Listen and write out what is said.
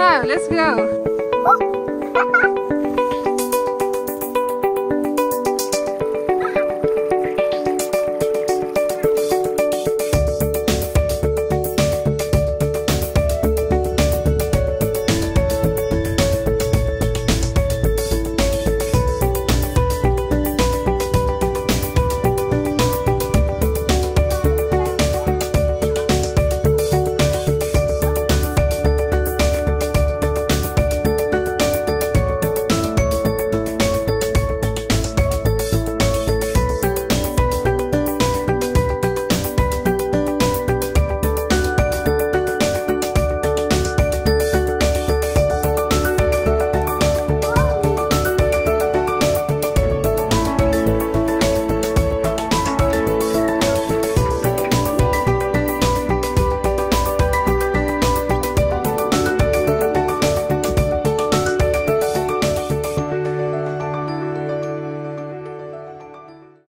let's go. Oh.